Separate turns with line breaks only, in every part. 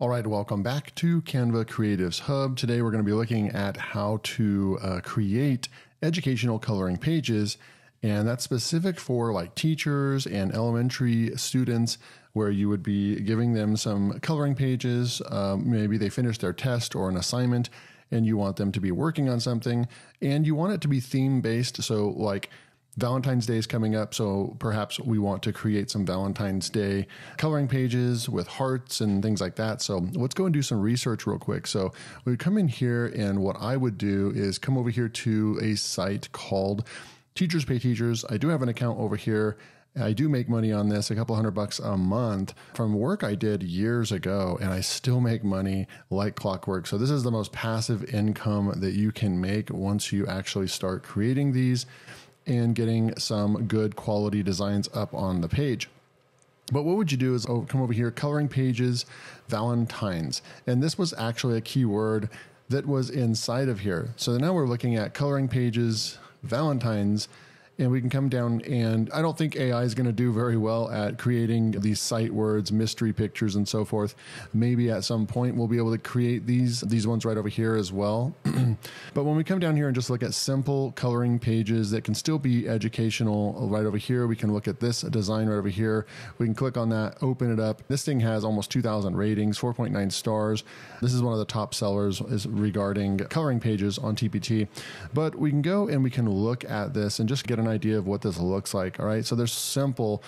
All right, welcome back to Canva Creatives Hub. Today we're going to be looking at how to uh, create educational coloring pages, and that's specific for like teachers and elementary students, where you would be giving them some coloring pages. Um, maybe they finished their test or an assignment, and you want them to be working on something, and you want it to be theme based. So, like, Valentine's Day is coming up, so perhaps we want to create some Valentine's Day coloring pages with hearts and things like that. So let's go and do some research real quick. So we come in here, and what I would do is come over here to a site called Teachers Pay Teachers. I do have an account over here. I do make money on this, a couple hundred bucks a month from work I did years ago, and I still make money like clockwork. So, this is the most passive income that you can make once you actually start creating these and getting some good quality designs up on the page. But what would you do is oh, come over here, coloring pages, Valentine's. And this was actually a keyword that was inside of here. So now we're looking at coloring pages, Valentine's, and we can come down and I don't think AI is going to do very well at creating these sight words, mystery pictures, and so forth. Maybe at some point we'll be able to create these these ones right over here as well. but when we come down here and just look at simple coloring pages that can still be educational oh, right over here, we can look at this design right over here. We can click on that, open it up. This thing has almost 2,000 ratings, 4.9 stars. This is one of the top sellers is regarding coloring pages on TPT. But we can go and we can look at this and just get an an idea of what this looks like. All right. So there's simple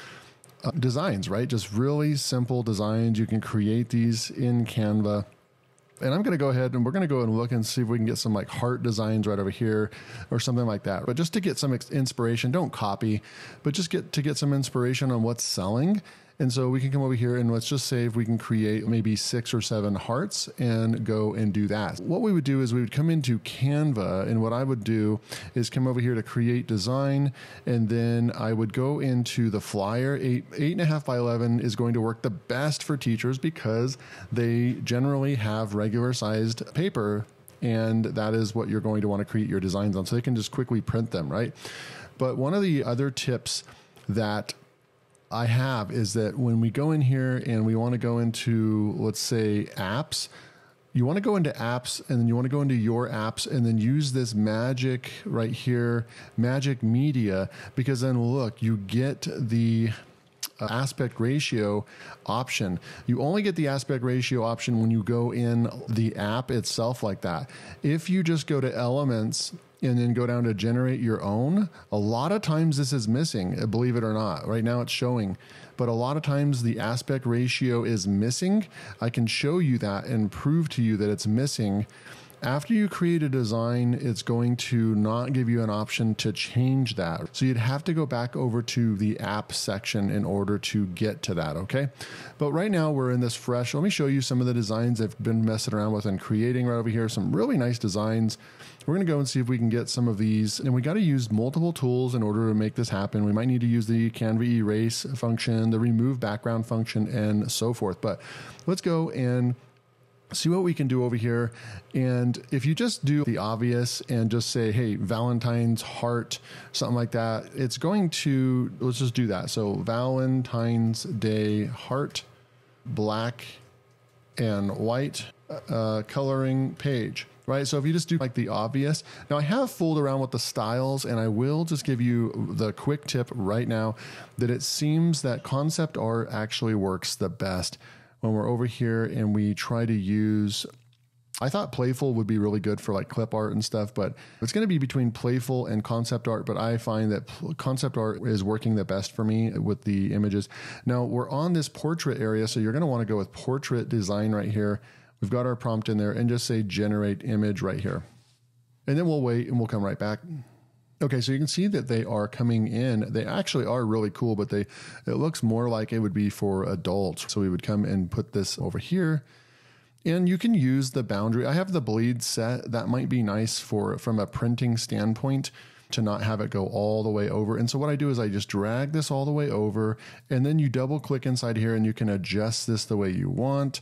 uh, designs, right? Just really simple designs. You can create these in Canva. And I'm going to go ahead and we're going to go and look and see if we can get some like heart designs right over here or something like that. But just to get some inspiration, don't copy, but just get to get some inspiration on what's selling and so we can come over here and let's just say if we can create maybe six or seven hearts and go and do that. What we would do is we would come into Canva and what I would do is come over here to create design and then I would go into the flyer. Eight, eight and a half by 11 is going to work the best for teachers because they generally have regular sized paper and that is what you're going to want to create your designs on. So they can just quickly print them, right? But one of the other tips that I have is that when we go in here and we want to go into, let's say, apps, you want to go into apps and then you want to go into your apps and then use this magic right here, magic media, because then look, you get the uh, aspect ratio option. You only get the aspect ratio option when you go in the app itself like that. If you just go to elements and then go down to generate your own, a lot of times this is missing, uh, believe it or not. Right now it's showing, but a lot of times the aspect ratio is missing. I can show you that and prove to you that it's missing after you create a design, it's going to not give you an option to change that. So you'd have to go back over to the app section in order to get to that, okay? But right now we're in this fresh. Let me show you some of the designs I've been messing around with and creating right over here. Some really nice designs. We're going to go and see if we can get some of these. And we got to use multiple tools in order to make this happen. We might need to use the Canva erase function, the remove background function, and so forth. But let's go and see what we can do over here. And if you just do the obvious and just say, hey, Valentine's heart, something like that, it's going to, let's just do that. So Valentine's Day heart, black and white uh, coloring page. Right. So if you just do like the obvious, now I have fooled around with the styles and I will just give you the quick tip right now that it seems that concept art actually works the best when we're over here and we try to use I thought playful would be really good for like clip art and stuff, but it's going to be between playful and concept art. But I find that concept art is working the best for me with the images. Now we're on this portrait area, so you're going to want to go with portrait design right here. We've got our prompt in there and just say generate image right here. And then we'll wait and we'll come right back. Okay, so you can see that they are coming in. They actually are really cool, but they it looks more like it would be for adults. So we would come and put this over here. And you can use the boundary. I have the bleed set. That might be nice for from a printing standpoint to not have it go all the way over. And so what I do is I just drag this all the way over and then you double click inside here and you can adjust this the way you want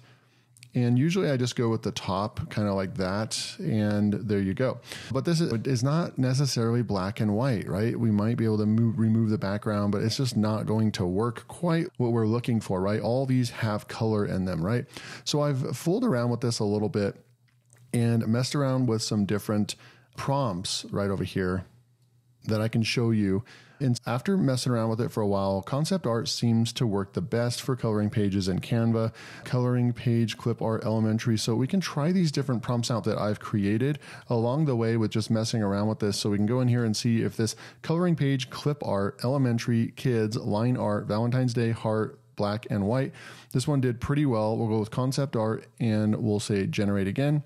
And usually I just go with the top, kind of like that, and there you go. But this is, not necessarily black and white, right? We might be able to move, remove the background, but it's just not going to work quite what we're looking for, right? All these have color in them, right? So I've fooled around with this a little bit and messed around with some different prompts right over here that I can show you and after messing around with it for a while, concept art seems to work the best for coloring pages in Canva, coloring page, clip art, elementary. So we can try these different prompts out that I've created along the way with just messing around with this. So we can go in here and see if this coloring page, clip art, elementary, kids, line art, Valentine's Day, heart, black and white. This one did pretty well. We'll go with concept art and we'll say generate again.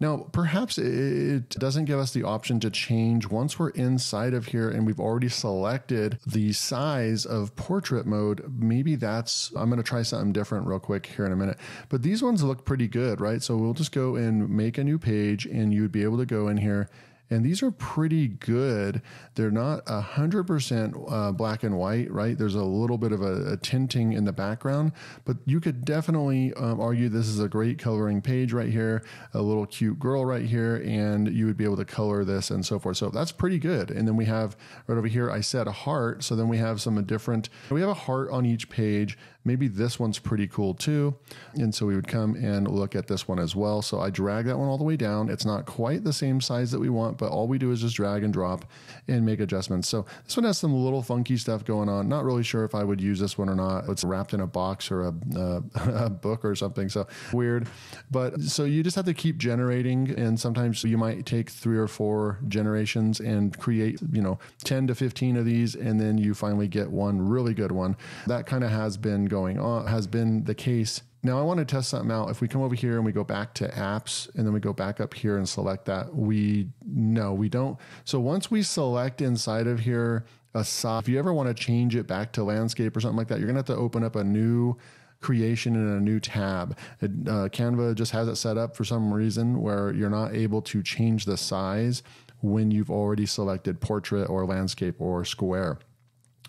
Now, perhaps it doesn't give us the option to change once we're inside of here and we've already selected the size of portrait mode. Maybe that's, I'm going to try something different real quick here in a minute. But these ones look pretty good, right? So we'll just go and make a new page and you'd be able to go in here and these are pretty good. They're not a hundred percent uh, black and white, right? There's a little bit of a, a tinting in the background, but you could definitely um, argue this is a great coloring page right here, a little cute girl right here, and you would be able to color this and so forth. So that's pretty good. And then we have right over here, I said a heart. So then we have some different, we have a heart on each page maybe this one's pretty cool too. And so we would come and look at this one as well. So I drag that one all the way down. It's not quite the same size that we want, but all we do is just drag and drop and make adjustments. So this one has some little funky stuff going on. Not really sure if I would use this one or not. It's wrapped in a box or a, a, book or something. So weird. But so you just have to keep generating. And sometimes you might take three or four generations and create, you know, 10 to 15 of these. And then you finally get one really good one. That kind of has been going on, has been the case. Now, I want to test something out. If we come over here and we go back to apps and then we go back up here and select that, we no, we don't. So once we select inside of here a size, if you ever want to change it back to landscape or something like that, you're going to have to open up a new creation in a new tab. It, uh, Canva just has it set up for some reason where you're not able to change the size when you've already selected portrait or landscape or square.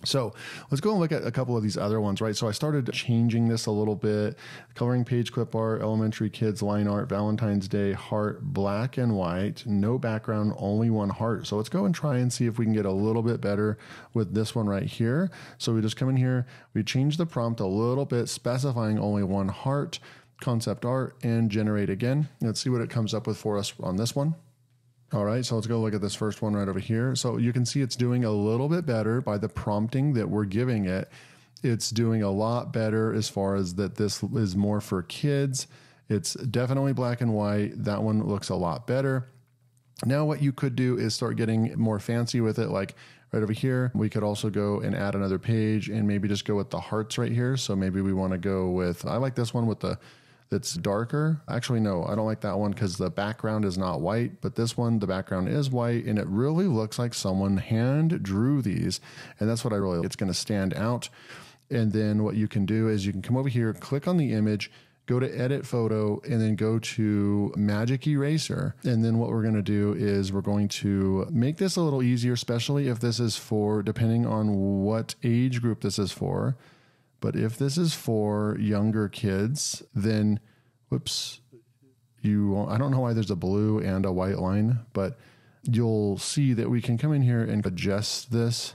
So let's go and look at a couple of these other ones, right? So I started changing this a little bit. Coloring page clip art, elementary kids line art, Valentine's Day heart, black and white, no background, only one heart. So let's go and try and see if we can get a little bit better with this one right here. So we just come in here, we change the prompt a little bit, specifying only one heart, concept art, and generate again. Let's see what it comes up with for us on this one. All right, so let's go look at this first one right over here. So you can see it's doing a little bit better by the prompting that we're giving it. It's doing a lot better as far as that this is more for kids. It's definitely black and white. That one looks a lot better. Now, what you could do is start getting more fancy with it, like right over here. We could also go and add another page and maybe just go with the hearts right here. So maybe we want to go with, I like this one with the that's darker. Actually, no, I don't like that one because the background is not white, but this one, the background is white and it really looks like someone hand drew these. And that's what I really, it's going to stand out. And then what you can do is you can come over here, click on the image, go to edit photo, and then go to magic eraser. And then what we're going to do is we're going to make this a little easier, especially if this is for, depending on what age group this is for. But if this is for younger kids, then whoops, you I don't know why there's a blue and a white line, but you'll see that we can come in here and adjust this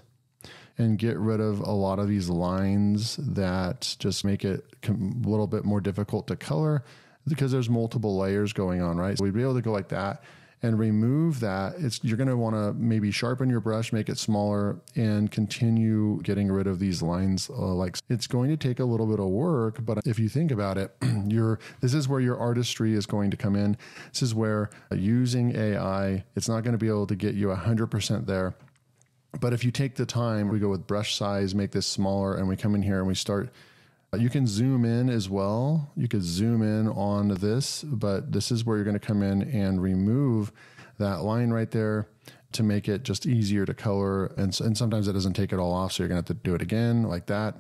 and get rid of a lot of these lines that just make it a little bit more difficult to color because there's multiple layers going on, right? So we'd be able to go like that and remove that, it's you're going to want to maybe sharpen your brush, make it smaller, and continue getting rid of these lines. Uh, like it's going to take a little bit of work, but if you think about it, your this is where your artistry is going to come in. This is where using AI, it's not going to be able to get you 100% there. But if you take the time, we go with brush size, make this smaller, and we come in here and we start Uh, you can zoom in as well. You could zoom in on this, but this is where you're going to come in and remove that line right there to make it just easier to color. And, and sometimes it doesn't take it all off. So you're going to have to do it again like that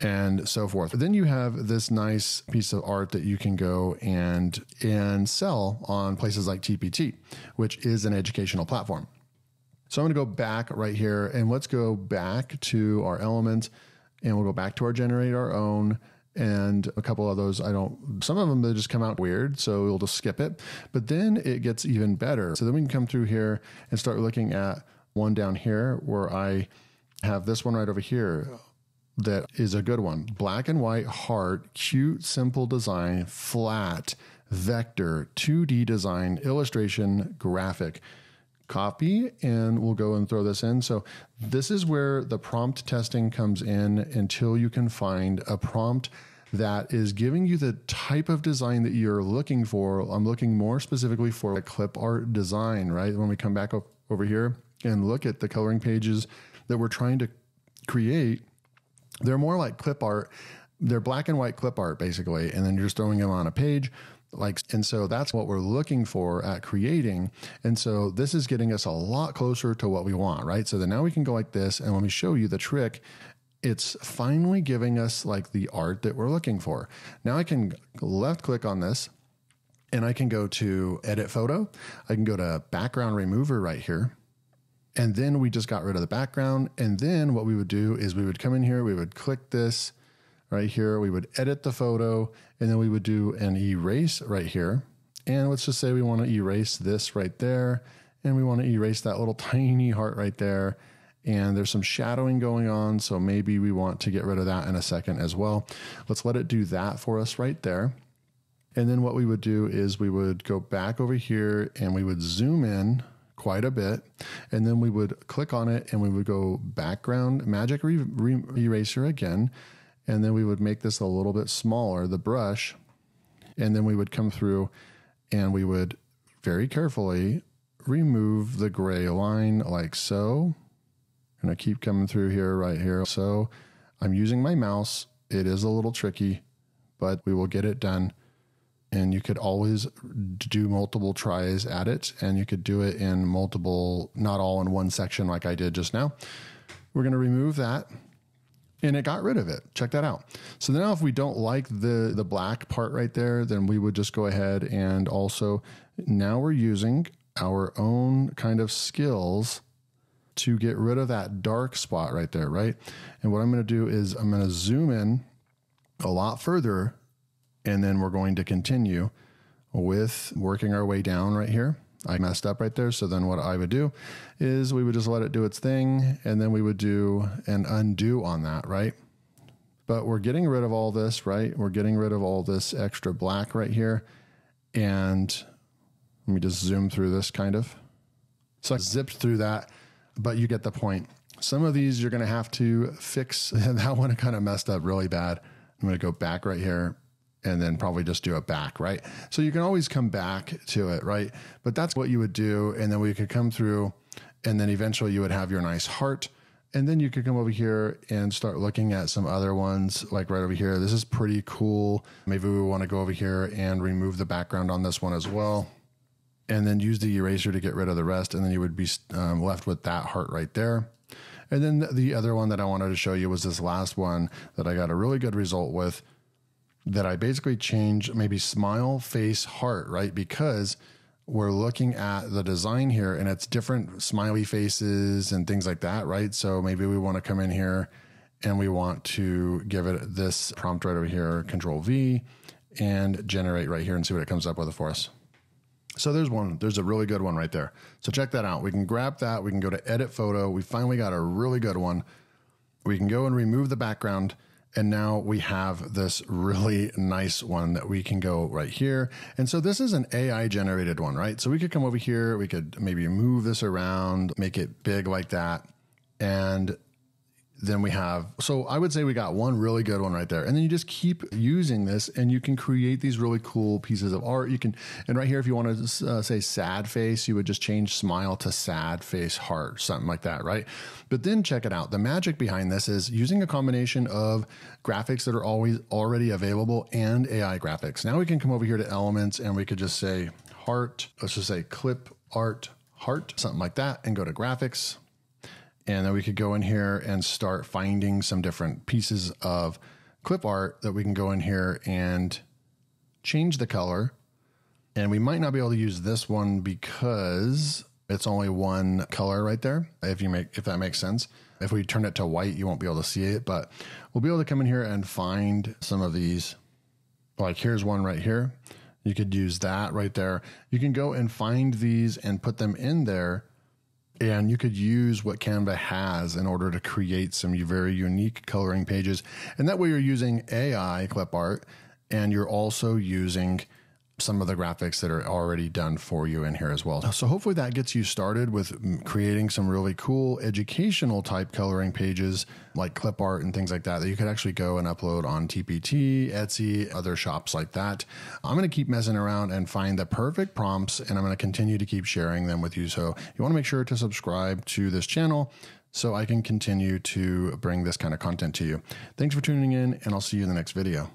and so forth. Then you have this nice piece of art that you can go and and sell on places like TPT, which is an educational platform. So I'm going to go back right here and let's go back to our element and we'll go back to our generate our own and a couple of those I don't some of them they just come out weird so we'll just skip it. But then it gets even better. So then we can come through here and start looking at one down here where I have this one right over here that is a good one. Black and white heart cute simple design flat vector 2D design illustration graphic copy and we'll go and throw this in. So this is where the prompt testing comes in until you can find a prompt that is giving you the type of design that you're looking for. I'm looking more specifically for a clip art design, right? When we come back over here and look at the coloring pages that we're trying to create, they're more like clip art. They're black and white clip art basically, and then you're just throwing them on a page like and so that's what we're looking for at creating. And so this is getting us a lot closer to what we want right? So then now we can go like this and when we show you the trick. It's finally giving us like the art that we're looking for. Now i can left click on this and i can go to edit photo. I can go to background remover right here. And then we just got rid of the background. And then what we would do is we would come in here we would click this right here. We would edit the photo and then we would do an erase right here. And let's just say we want to erase this right there. And we want to erase that little tiny heart right there. And there's some shadowing going on. So maybe we want to get rid of that in a second as well. Let's let it do that for us right there. And then what we would do is we would go back over here and we would zoom in quite a bit. And then we would click on it and we would go background magic eraser again and then we would make this a little bit smaller, the brush, and then we would come through and we would very carefully remove the gray line like so. And I keep coming through here, right here. So I'm using my mouse. It is a little tricky, but we will get it done. And you could always do multiple tries at it, and you could do it in multiple, not all in one section like I did just now. We're going to remove that and it got rid of it. Check that out. So now if we don't like the the black part right there, then we would just go ahead and also now we're using our own kind of skills to get rid of that dark spot right there, right? And what I'm going to do is I'm going to zoom in a lot further and then we're going to continue with working our way down right here. I messed up right there. So then what I would do is we would just let it do its thing and then we would do an undo on that, right? But we're getting rid of all this, right? We're getting rid of all this extra black right here. And let me just zoom through this kind of. So I zipped through that, but you get the point. Some of these you're going to have to fix. that one kind of messed up really bad. I'm going to go back right here and then probably just do it back, right? So you can always come back to it, right? But that's what you would do. And then we could come through, and then eventually you would have your nice heart. And then you could come over here and start looking at some other ones, like right over here. This is pretty cool. Maybe we want to go over here and remove the background on this one as well. And then use the eraser to get rid of the rest. And then you would be um, left with that heart right there. And then the other one that I wanted to show you was this last one that I got a really good result with that I basically change maybe smile, face, heart, right? Because we're looking at the design here and it's different smiley faces and things like that, right? So maybe we want to come in here and we want to give it this prompt right over here, control V and generate right here and see what it comes up with for us. So there's one, there's a really good one right there. So check that out. We can grab that. We can go to edit photo. We finally got a really good one. We can go and remove the background and now we have this really nice one that we can go right here. And so this is an AI generated one, right? So we could come over here, we could maybe move this around, make it big like that. And then we have so i would say we got one really good one right there. And then you just keep using this and you can create these really cool pieces of art. You can and right here if you want to uh, say sad face you would just change smile to sad face heart something like that right? But then check it out. The magic behind this is using a combination of graphics that are always already available and ai graphics. Now we can come over here to elements and we could just say heart let's just say clip art heart something like that and go to graphics and then we could go in here and start finding some different pieces of clip art that we can go in here and change the color. And we might not be able to use this one because it's only one color right there. If you make, if that makes sense. If we turn it to white, you won't be able to see it, but we'll be able to come in here and find some of these. Like here's one right here. You could use that right there. You can go and find these and put them in there. And you could use what Canva has in order to create some very unique coloring pages. And that way you're using AI clip art and you're also using some of the graphics that are already done for you in here as well. So hopefully that gets you started with creating some really cool educational type coloring pages like clip art and things like that that you could actually go and upload on TPT, Etsy, other shops like that. I'm going to keep messing around and find the perfect prompts and I'm going to continue to keep sharing them with you. So you want to make sure to subscribe to this channel so I can continue to bring this kind of content to you. Thanks for tuning in and I'll see you in the next video.